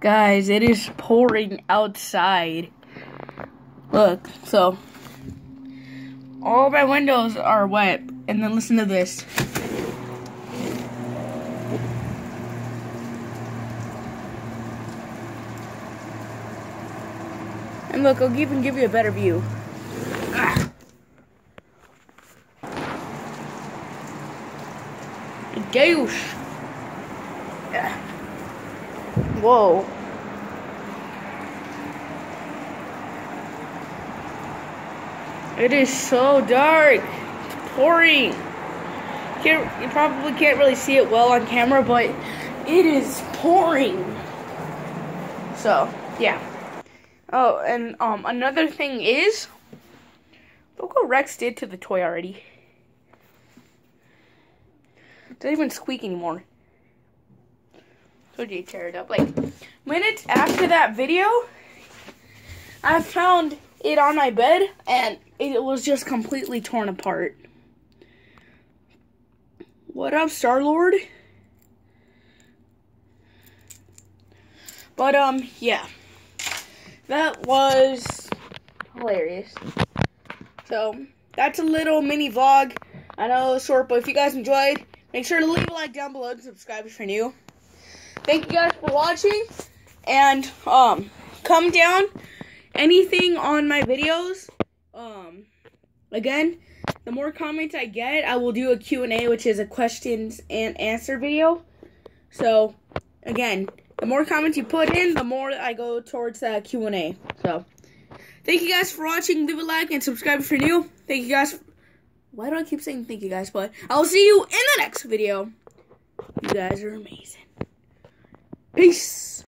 Guys, it is pouring outside. Look, so all my windows are wet, and then listen to this. And look, I'll even give you a better view. Deus. Whoa. It is so dark. It's pouring. Can't, you probably can't really see it well on camera, but it is pouring. So, yeah. Oh, and um, another thing is, look what Rex did to the toy already. It doesn't even squeak anymore. You tear it up. Like, minutes after that video, I found it on my bed, and it was just completely torn apart. What up, Star-Lord? But, um, yeah that was hilarious. So, that's a little mini vlog. I know it's short, but if you guys enjoyed, make sure to leave a like down below and subscribe if you're new. Thank you guys for watching, and, um, come down anything on my videos. Um, again, the more comments I get, I will do a Q&A, which is a questions and answer video. So, again, the more comments you put in, the more I go towards that Q&A. So, thank you guys for watching. Leave a like and subscribe if you're new. Thank you guys. Why do I keep saying thank you guys? But I'll see you in the next video. You guys are amazing. Peace.